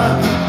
love.